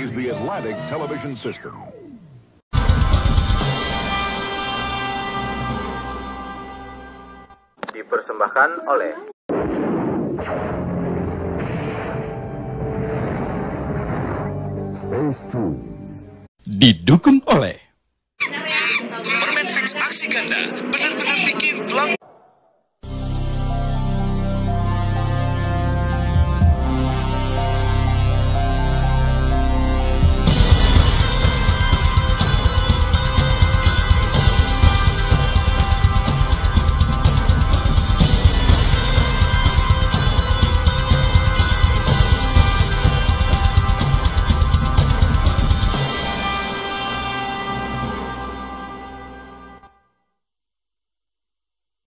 is the Atlantic Television System. Dipersembahkan oleh Didukung oleh Permen fix aksi ganda benar-benar